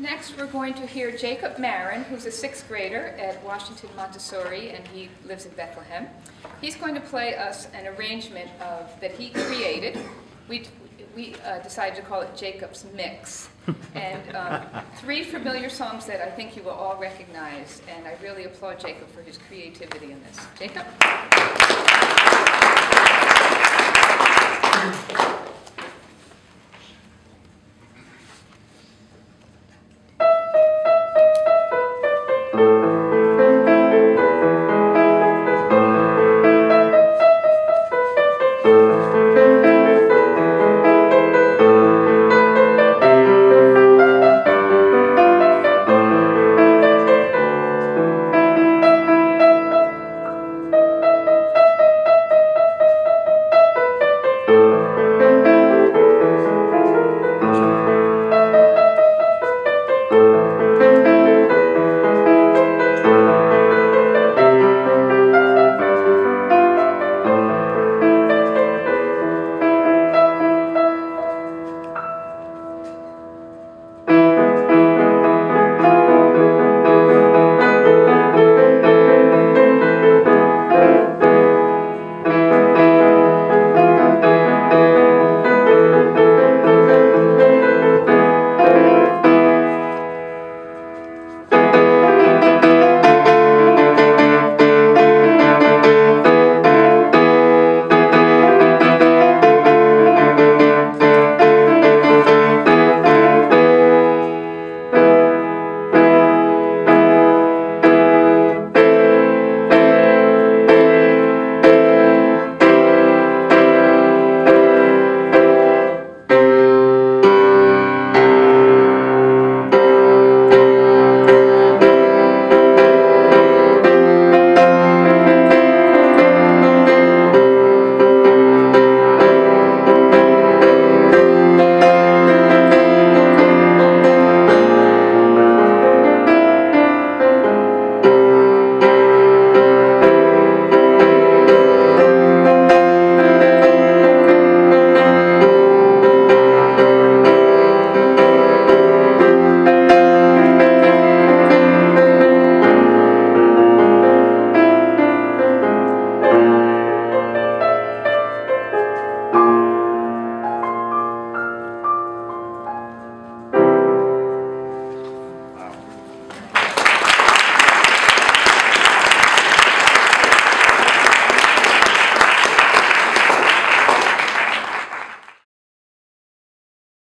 Next, we're going to hear Jacob Maren, who's a sixth grader at Washington Montessori, and he lives in Bethlehem. He's going to play us an arrangement of, that he created. We, we uh, decided to call it Jacob's Mix. And um, three familiar songs that I think you will all recognize, and I really applaud Jacob for his creativity in this. Jacob?